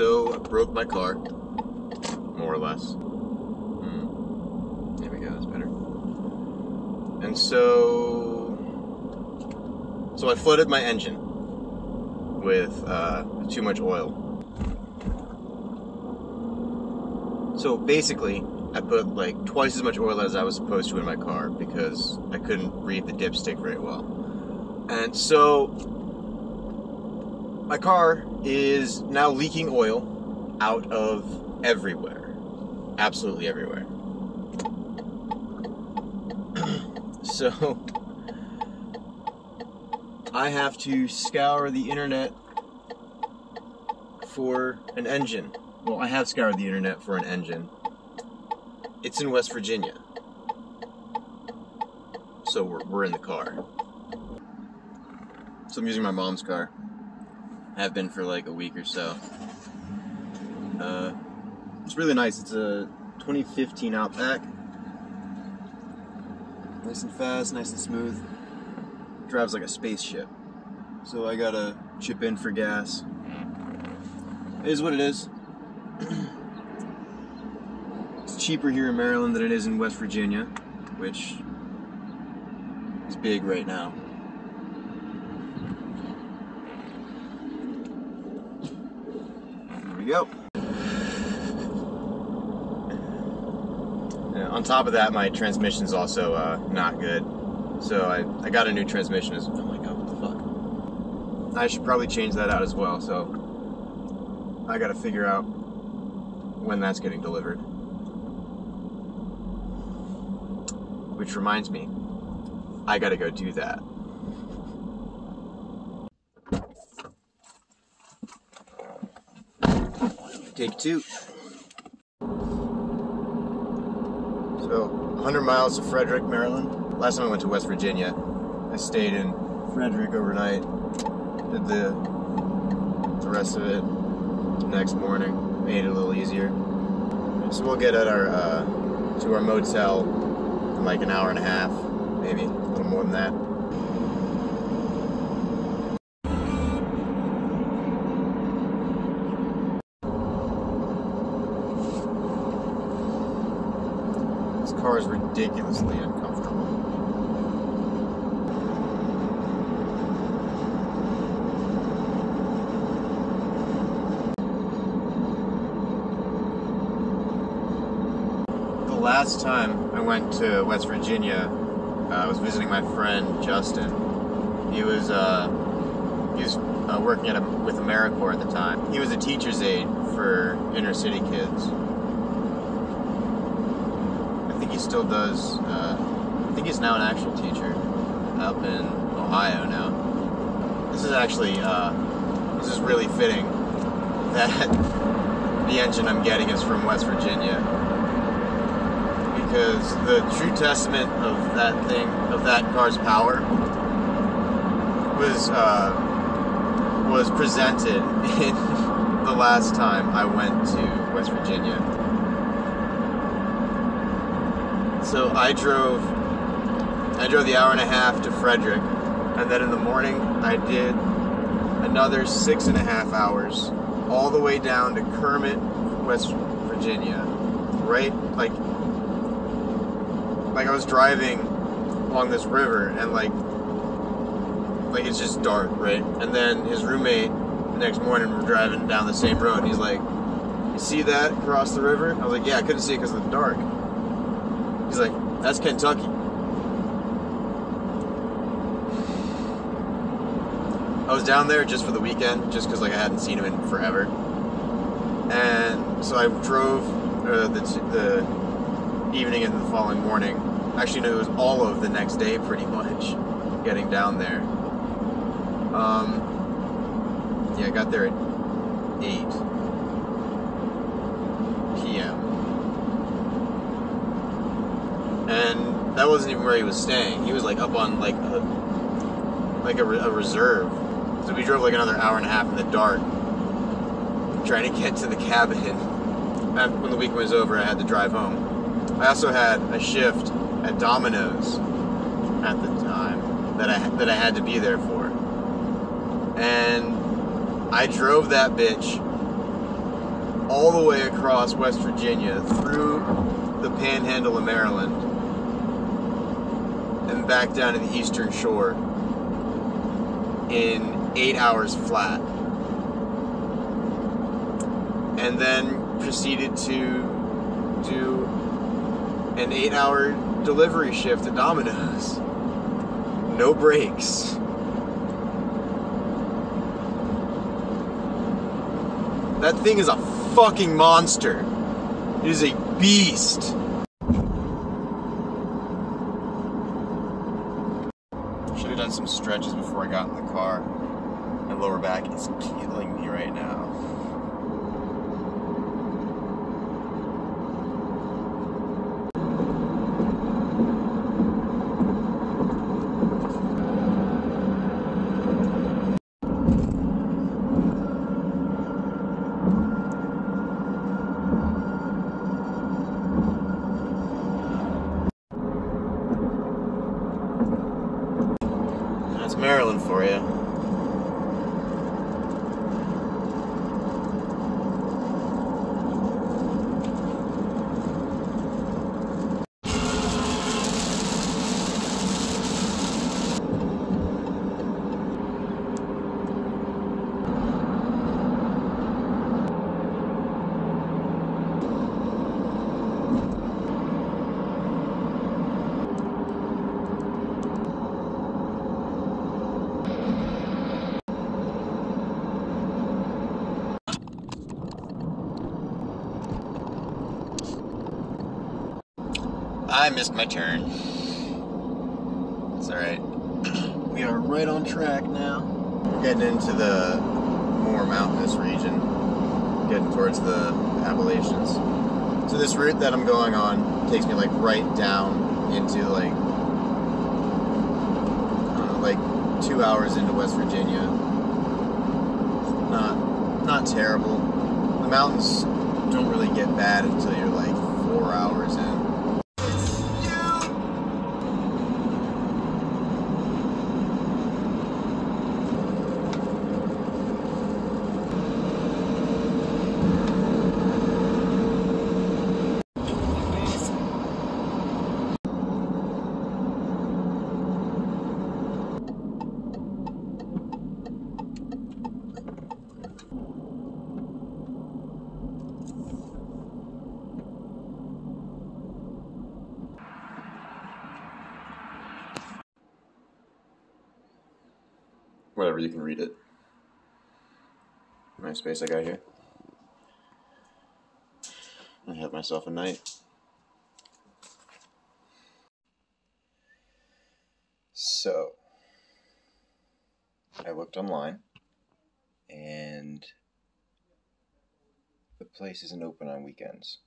so I broke my car, more or less. Hmm. There we go, that's better. And so, so I flooded my engine with uh, too much oil. So basically, I put like twice as much oil as I was supposed to in my car because I couldn't read the dipstick very well. And so my car is now leaking oil out of everywhere. Absolutely everywhere. so I have to scour the internet for an engine. Well, I have scoured the internet for an engine. It's in West Virginia. So we're, we're in the car. So I'm using my mom's car. Have been for like a week or so. Uh, it's really nice. It's a 2015 Outback. Nice and fast, nice and smooth. Drives like a spaceship. So I gotta chip in for gas. It is what it is. it's cheaper here in Maryland than it is in West Virginia, which is big right now. Here we go. And on top of that, my transmission's also uh, not good. So I, I got a new transmission as oh my god, what the fuck? I should probably change that out as well, so I gotta figure out when that's getting delivered. Which reminds me, I gotta go do that. Take two. So, 100 miles to Frederick, Maryland. Last time I went to West Virginia, I stayed in Frederick overnight. Did the the rest of it next morning. Made it a little easier. So we'll get at our uh, to our motel in like an hour and a half, maybe a little more than that. Car is ridiculously uncomfortable. The last time I went to West Virginia, uh, I was visiting my friend Justin. He was uh, he was uh, working at a, with AmeriCorps at the time. He was a teacher's aide for inner city kids. Think he still does. Uh, I think he's now an actual teacher up in Ohio now. This is actually uh, this is really fitting that the engine I'm getting is from West Virginia because the true testament of that thing of that car's power was uh, was presented in the last time I went to West Virginia. So I drove I drove the hour and a half to Frederick, and then in the morning I did another six and a half hours all the way down to Kermit, West Virginia. Right, like like I was driving along this river and like like it's just dark, right? And then his roommate the next morning we're driving down the same road and he's like, You see that across the river? I was like, Yeah, I couldn't see it because of the dark. He's like, That's Kentucky. I was down there just for the weekend, just because like I hadn't seen him in forever, and so I drove uh, the, the evening and the following morning. Actually, no, it was all of the next day, pretty much, getting down there. Um, yeah, I got there at eight p.m. and that wasn't even where he was staying. He was like up on like a like a, a reserve. So we drove like another hour and a half in the dark, trying to get to the cabin. When the week was over, I had to drive home. I also had a shift at Domino's at the time that I that I had to be there for, and I drove that bitch all the way across West Virginia through the panhandle of Maryland and back down to the eastern shore in eight hours flat. And then proceeded to do an eight hour delivery shift at Domino's. No breaks. That thing is a fucking monster. It is a beast. Should have done some stretches before I got in the car. My lower back is killing me right now. That's Maryland for you. I missed my turn. It's alright. we are right on track now. We're getting into the more mountainous region, getting towards the Appalachians. So this route that I'm going on takes me like right down into like know, like two hours into West Virginia. Not not terrible. The mountains don't really get bad until you're like four hours in. Whatever, you can read it. Nice space I got here. I have myself a night. So, I looked online, and the place isn't open on weekends.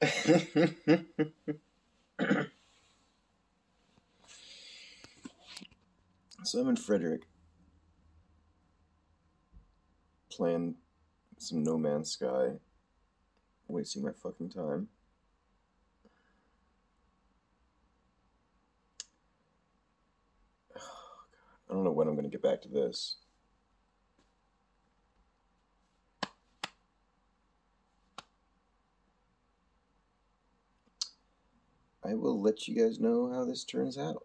so I'm in Frederick playing some No Man's Sky, wasting my fucking time. I don't know when I'm going to get back to this. I will let you guys know how this turns out.